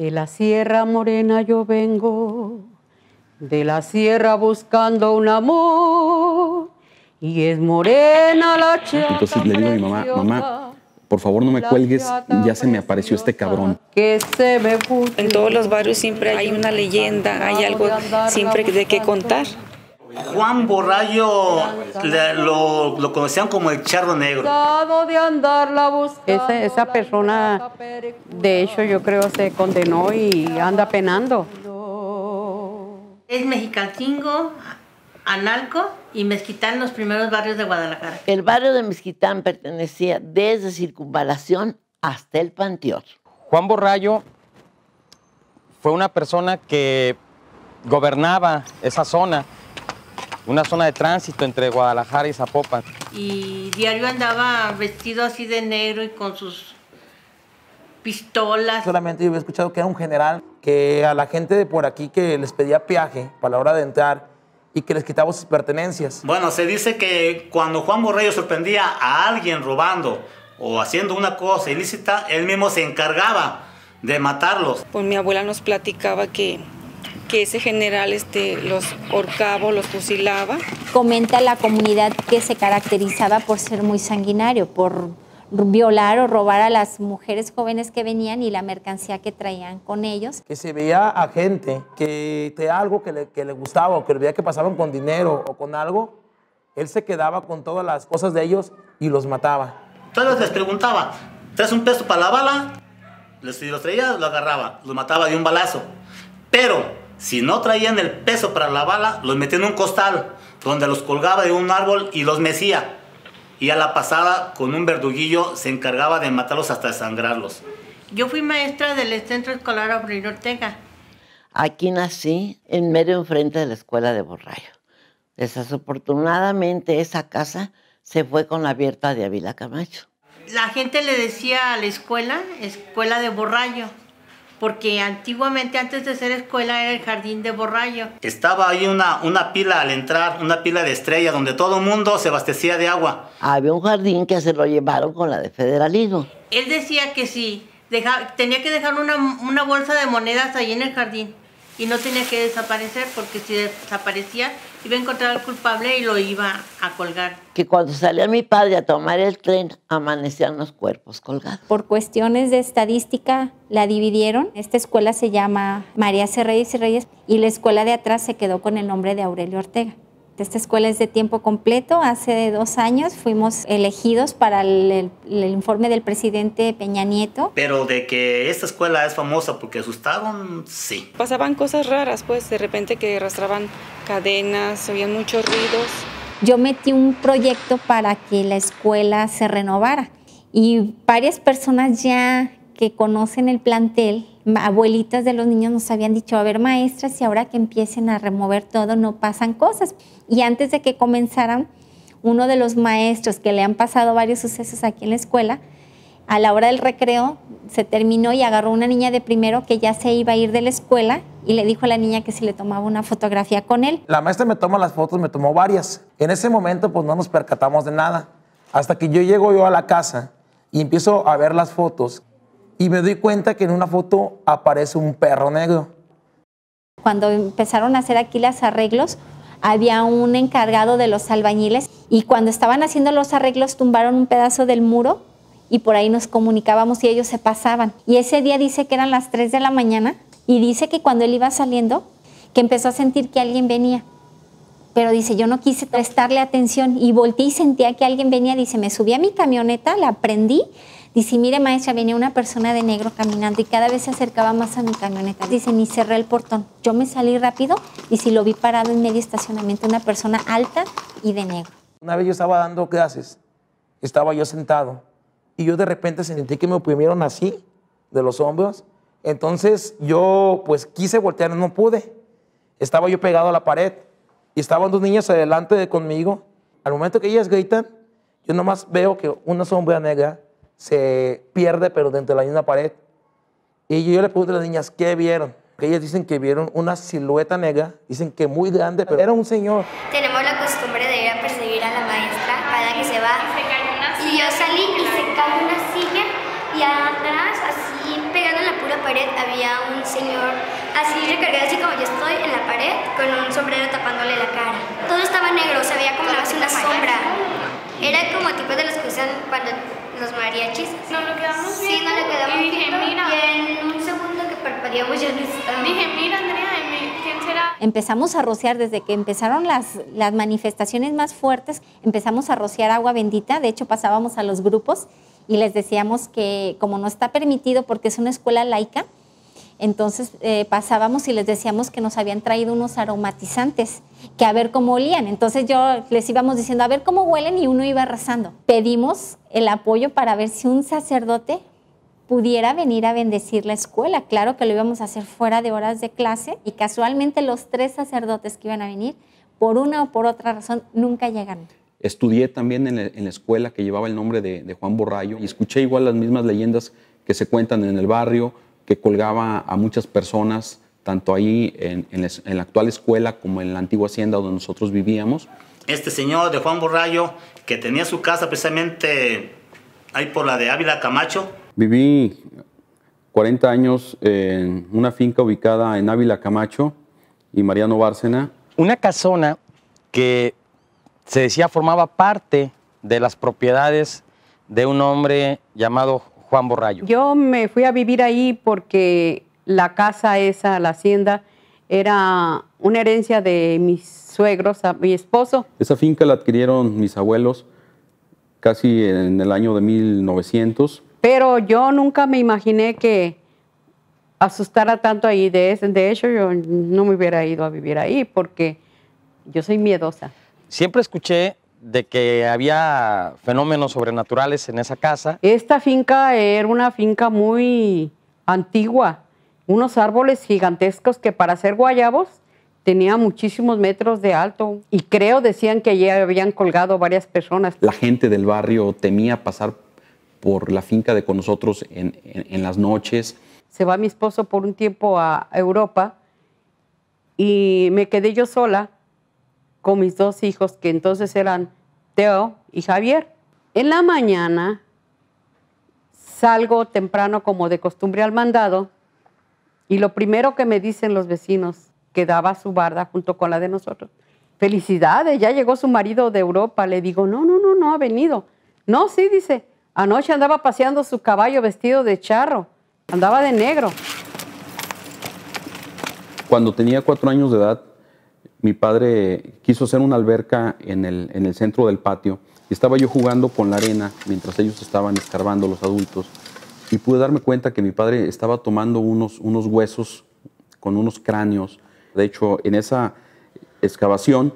De la Sierra Morena yo vengo, de la sierra buscando un amor, y es morena la chata Entonces le digo a mi mamá, mamá, por favor no me cuelgues, ya se me apareció este cabrón. Que se me En todos los barrios siempre hay una leyenda, hay algo siempre de qué contar. Juan Borrayo le- lo, lo conocían como el charro negro. de andar la esa, esa persona, de hecho, yo creo se condenó y anda penando. Es Mexicalcingo, Analco y Mezquitán, los primeros barrios de Guadalajara. El barrio de Mezquitán pertenecía desde Circunvalación hasta el Panteón. Juan Borrayo fue una persona que gobernaba esa zona, una zona de tránsito entre Guadalajara y Zapopan. Y diario andaba vestido así de negro y con sus pistolas. Solamente yo había escuchado que era un general que a la gente de por aquí que les pedía peaje para la hora de entrar y que les quitaba sus pertenencias. Bueno, se dice que cuando Juan Borrayo sorprendía a alguien robando o haciendo una cosa ilícita, él mismo se encargaba de matarlos. Pues mi abuela nos platicaba que, que ese general este, los horcaba, los fusilaba. Comenta la comunidad que se caracterizaba por ser muy sanguinario, por violar o robar a las mujeres jóvenes que venían y la mercancía que traían con ellos. Que se veía a gente que tenía algo que le, que le gustaba o que veía que pasaban con dinero o con algo, él se quedaba con todas las cosas de ellos y los mataba. Entonces les preguntaba, ¿traes un peso para la bala? Les- Si los traía, lo agarraba, los mataba de un balazo. Pero si no traían el peso para la bala, los metía en un costal, donde los colgaba de un árbol y los mecía. Y a la pasada, con un verduguillo, se encargaba de matarlos hasta desangrarlos. Yo fui maestra del Centro Escolar Abril Ortega. Aquí nací en medio enfrente de la escuela de Borrayo. Desafortunadamente esa casa se fue con la abierta de Ávila Camacho. La gente le decía a la escuela, escuela de Borrayo, porque antiguamente antes de ser escuela era el jardín de Borrayo. Estaba ahí una, una pila al entrar, una pila de estrella, donde todo el mundo se abastecía de agua. Había un jardín que se lo llevaron con la de federalismo. Él decía que si deja- tenía que dejar una, una bolsa de monedas ahí en el jardín y no tenía que desaparecer porque si desaparecía iba a encontrar al culpable y lo iba a colgar. Que cuando salía mi padre a tomar el tren, amanecían los cuerpos colgados. Por cuestiones de estadística la dividieron. Esta escuela se llama María C. Reyes y Reyes y la escuela de atrás se quedó con el nombre de Aurelio Ortega. Esta escuela es de tiempo completo. Hace dos años fuimos elegidos para el, el- el informe del presidente Peña Nieto. Pero de que esta escuela es famosa porque asustaron, sí. Pasaban cosas raras, pues de repente que arrastraban cadenas, oían muchos ruidos. Yo metí un proyecto para que la escuela se renovara y varias personas ya que conocen el plantel, abuelitas de los niños nos habían dicho, a ver maestras, y ahora que empiecen a remover todo no pasan cosas. Y antes de que comenzaran, uno de los maestros que le han pasado varios sucesos aquí en la escuela, a la hora del recreo se terminó y agarró una niña de primero que ya se iba a ir de la escuela y le dijo a la niña que si le tomaba una fotografía con él. La maestra me toma las fotos, me tomó varias. En ese momento pues no nos percatamos de nada. Hasta que yo llego yo a la casa y empiezo a ver las fotos y me doy cuenta que en una foto aparece un perro negro. Cuando empezaron a hacer aquí los arreglos, había un encargado de los albañiles y cuando estaban haciendo los arreglos tumbaron un pedazo del muro y por ahí nos comunicábamos y ellos se pasaban. Y ese día dice que eran las 3 de la mañana y dice que cuando él iba saliendo, que empezó a sentir que alguien venía. Pero dice, yo no quise prestarle atención y volteé y sentía que alguien venía. Dice, me subí a mi camioneta, la prendí. Dice, mire maestra, venía una persona de negro caminando y cada vez se acercaba más a mi camioneta. Dice, ni cerré el portón. Yo me salí rápido y si lo vi parado en medio estacionamiento, una persona alta y de negro. Una vez yo estaba dando clases, estaba yo sentado y yo de repente sentí que me oprimieron así de los hombros. Entonces yo pues quise voltear, no pude. Estaba yo pegado a la pared y estaban dos niñas adelante de conmigo. Al momento que ellas gritan, yo nomás veo que una sombra negra se pierde pero dentro de la misma pared. Y yo le pregunto a las niñas, ¿qué vieron? Que ellas dicen que vieron una silueta negra, dicen que muy grande, pero era un señor. Tenemos la costumbre de ir a perseguir a la maestra cada que se va. Y yo salí y se cae una silla y atrás, así pegando en la pura pared, había un señor así recargado, así como yo estoy en la pared, con un sombrero tapándole la cara. Todo estaba negro, se veía como una sombra. Era como tipo de los que usan cuando los mariachis. Nos lo quedamos Sí, viendo no le quedamos y dije, viendo, mira. Y en un segundo que parpadeamos ya no estaba. Dije, mira, Andrea, ¿y ¿quién será? Empezamos a rociar desde que empezaron las, las manifestaciones más fuertes, empezamos a rociar agua bendita, de hecho pasábamos a los grupos y les decíamos que como no está permitido porque es una escuela laica, entonces eh, pasábamos y les decíamos que nos habían traído unos aromatizantes, que a ver cómo olían. Entonces yo les íbamos diciendo a ver cómo huelen y uno iba rezando. Pedimos el apoyo para ver si un sacerdote pudiera venir a bendecir la escuela. Claro que lo íbamos a hacer fuera de horas de clase y casualmente los tres sacerdotes que iban a venir, por una o por otra razón, nunca llegaron. Estudié también en la, escuela que llevaba el nombre de, de Juan Borrayo y escuché igual las mismas leyendas que se cuentan en el barrio, que colgaba a muchas personas, tanto ahí en, en la, es- en la actual escuela como en la antigua hacienda donde nosotros vivíamos. Este señor de Juan Borrayo, que tenía su casa precisamente ahí por la de Ávila Camacho, Viví 40 años en una finca ubicada en Ávila Camacho y Mariano Bárcena. Una casona que se decía formaba parte de las propiedades de un hombre llamado Juan Borrayo. Yo me fui a vivir ahí porque la casa esa, la hacienda, era una herencia de mis suegros, a mi esposo. Esa finca la adquirieron mis abuelos casi en el año de 1900. Pero yo nunca me imaginé que asustara tanto ahí. De, de hecho, yo no me hubiera ido a vivir ahí porque yo soy miedosa. Siempre escuché de que había fenómenos sobrenaturales en esa casa. Esta finca era una finca muy antigua, unos árboles gigantescos que para hacer guayabos tenía muchísimos metros de alto y creo decían que allí habían colgado varias personas. La gente del barrio temía pasar por la finca de con nosotros en, en- en las noches. Se va mi esposo por un tiempo a Europa y me quedé yo sola con mis dos hijos, que entonces eran Teo y Javier. En la mañana salgo temprano como de costumbre al mandado y lo primero que me dicen los vecinos, que daba su barda junto con la de nosotros, felicidades, ya llegó su marido de Europa. Le digo, no, no, no, no ha venido. No, sí, dice, anoche andaba paseando su caballo vestido de charro, andaba de negro. Cuando tenía cuatro años de edad, mi padre quiso hacer una alberca en el, en el centro del patio estaba yo jugando con la arena mientras ellos estaban escarbando los adultos y pude darme cuenta que mi padre estaba tomando unos, unos huesos con unos cráneos. De hecho, en esa excavación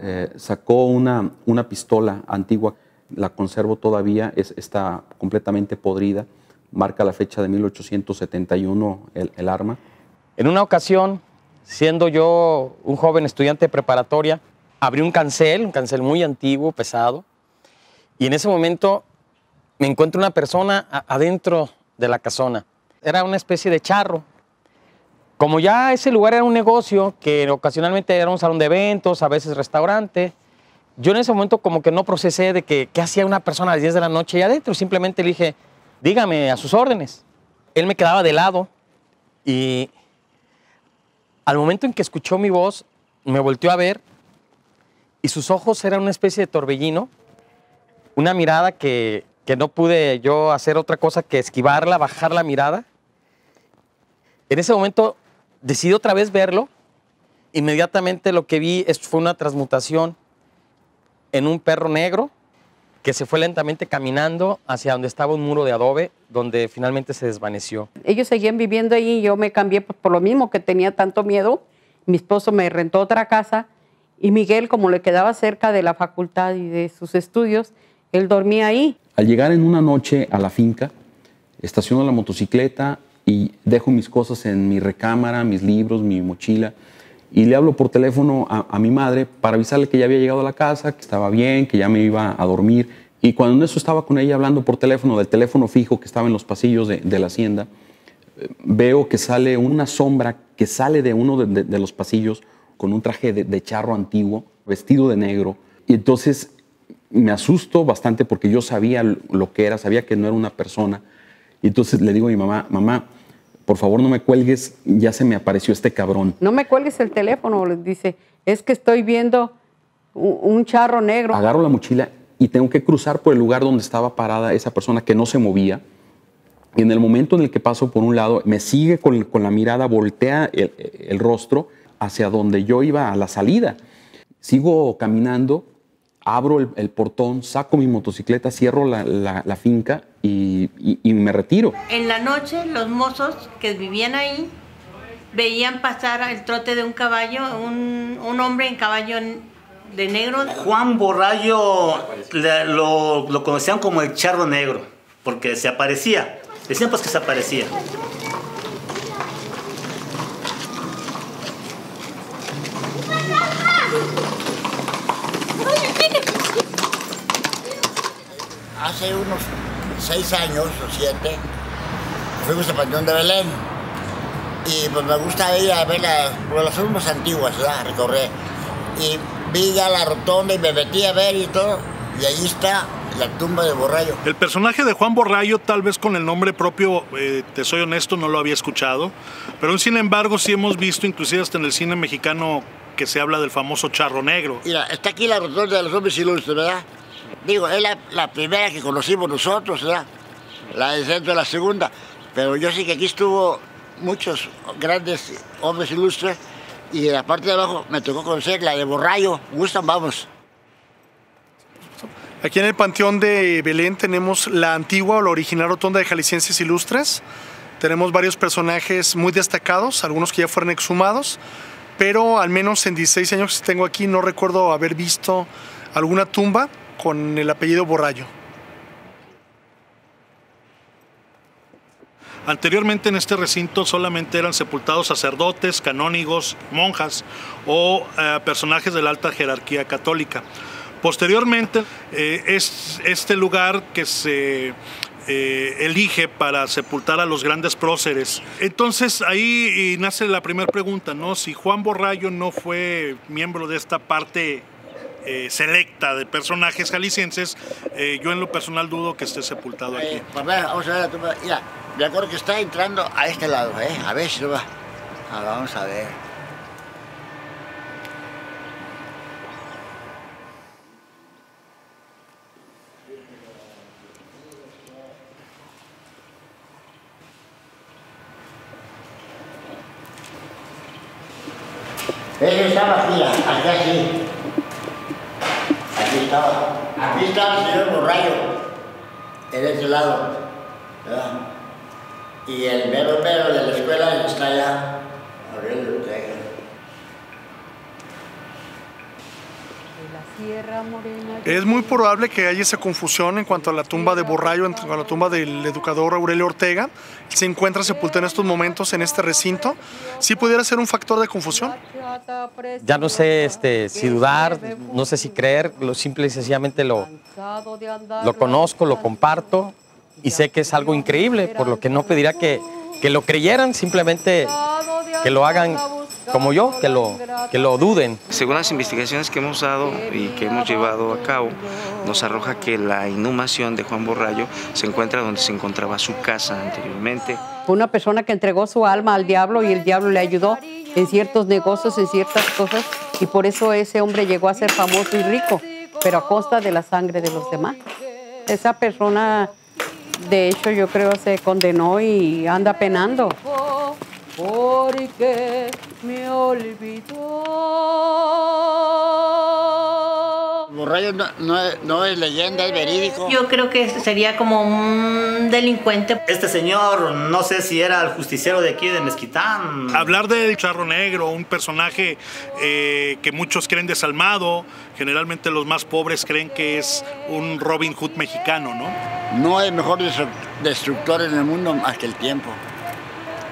eh, sacó una, una pistola antigua, la conservo todavía, es, está completamente podrida, marca la fecha de 1871 el, el arma. En una ocasión, siendo yo un joven estudiante de preparatoria, abrí un cancel, un cancel muy antiguo, pesado, y en ese momento me encuentro una persona adentro de la casona. Era una especie de charro. Como ya ese lugar era un negocio, que ocasionalmente era un salón de eventos, a veces restaurante, yo en ese momento como que no procesé de que qué hacía una persona a las 10 de la noche ahí adentro, simplemente le dije, dígame a sus órdenes. Él me quedaba de lado y al momento en que escuchó mi voz, me volteó a ver y sus ojos eran una especie de torbellino, una mirada que, que no pude yo hacer otra cosa que esquivarla, bajar la mirada. En ese momento decidí otra vez verlo. Inmediatamente lo que vi fue una transmutación en un perro negro que se fue lentamente caminando hacia donde estaba un muro de adobe, donde finalmente se desvaneció. Ellos seguían viviendo ahí y yo me cambié pues, por lo mismo que tenía tanto miedo. Mi esposo me rentó otra casa y Miguel, como le quedaba cerca de la facultad y de sus estudios, él dormía ahí. Al llegar en una noche a la finca, estaciono la motocicleta y dejo mis cosas en mi recámara, mis libros, mi mochila, y le hablo por teléfono a, mi madre para avisarle que ya había llegado a la casa, que estaba bien, que ya me iba a dormir. Y cuando en eso estaba con ella hablando por teléfono, del teléfono fijo que estaba en los pasillos de, la hacienda, eh, veo que sale una sombra que sale de uno de, de- los pasillos con un traje de charro antiguo, vestido de negro. Y entonces me asusto bastante porque yo sabía lo que era, sabía que no era una persona. Y entonces le digo a mi mamá, mamá, por favor no me cuelgues, ya se me apareció este cabrón. No me cuelgues el teléfono, les dice, es que estoy viendo un, charro negro. Agarro la mochila y tengo que cruzar por el lugar donde estaba parada esa persona que no se movía. Y en el momento en el que paso por un lado, me sigue con, con la mirada, voltea el, el rostro hacia donde yo iba a la salida. Sigo caminando, abro el, el portón, saco mi motocicleta, cierro la, la- la finca y, y- y me retiro. En la noche los mozos que vivían ahí veían pasar el trote de un caballo, un, un hombre en caballo de negro. Juan Borrayo le- lo, lo conocían como el charro negro, porque se aparecía. Decían pues que se aparecía. Hace unos seis años o siete fuimos al Panteón de Belén y pues me gusta ir a ver las, pues, las tumbas antiguas, ¿verdad? recorrer. Y vi ya la rotonda y me metí a ver y todo y ahí está la tumba de Borrayo. El personaje de Juan Borrayo, tal vez con el nombre propio, eh, te soy honesto, no lo había escuchado, pero sin embargo sí hemos visto, inclusive hasta en el cine mexicano, que se habla del famoso charro negro. Mira, está aquí la rotonda de los hombres ilustres, ¿verdad? Digo, es la, primera que conocimos nosotros. La del centro de la segunda. Pero yo sé que aquí estuvo muchos grandes hombres ilustres y en la parte de abajo me tocó conocer la de Borrayo. Gustan, vamos. Aquí en el Panteón de Belén tenemos la antigua o la original rotonda de Jaliscienses Ilustres. Tenemos varios personajes muy destacados, algunos que ya fueron exhumados, pero al menos en 16 años que tengo aquí no recuerdo haber visto alguna tumba con el apellido Borrayo. Anteriormente en este recinto solamente eran sepultados sacerdotes, canónigos, monjas o eh, personajes de la alta jerarquía católica. Posteriormente eh, es este lugar que se eh, elige para sepultar a los grandes próceres. Entonces ahí nace la primera pregunta, ¿no? Si Juan Borrayo no fue miembro de esta parte eh, selecta de personajes jaliscienses, eh, yo en lo personal dudo que esté sepultado aquí. Eh, vamos a ver. Mira, me acuerdo que está entrando a este lado, ¿eh? A ver si lo va. Ahora vamos a ver. Ese estaba aquí, aquí así. Estaba. Aquí el señor Borrayo. En ese lado. ¿verdad? Y el mero mero de la escuela está allá. Ortega. Es muy probable que haya esa confusión en cuanto a la tumba de Borrayo, en cuanto a la tumba del educador Aurelio Ortega. Se encuentra sepultado en estos momentos en este recinto. ¿Sí pudiera ser un factor de confusión? Ya no sé este, si dudar, no sé si creer, lo simple y sencillamente lo, lo conozco, lo comparto y sé que es algo increíble, por lo que no pediría que, que lo creyeran, simplemente que lo hagan como yo, que lo, que lo duden. Según las investigaciones que hemos dado y que hemos llevado a cabo, nos arroja que la inhumación de Juan Borrayo se encuentra donde se encontraba su casa anteriormente. Fue una persona que entregó su alma al diablo y el diablo le ayudó en ciertos negocios, en ciertas cosas, y por eso ese hombre llegó a ser famoso y rico, pero a costa de la sangre de los demás. Esa persona, de hecho, yo creo se condenó y anda penando. Porque me olvidó. Borrayo no, no es- no es leyenda, es verídico. Yo creo que sería como un delincuente. Este señor, no sé si era el justiciero de aquí de Mezquitán. Hablar del charro negro, un personaje eh, que muchos creen desalmado, generalmente los más pobres creen que es un Robin Hood mexicano, ¿no? No hay mejor destru- destructor en el mundo más que el tiempo.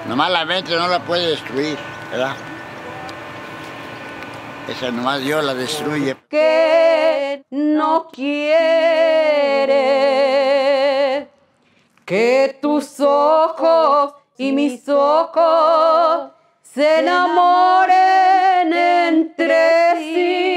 Nomás la mente no la puede destruir, ¿verdad? Esa nomás Dios la destruye. que no quiere que tus ojos y mis ojos se enamoren entre sí.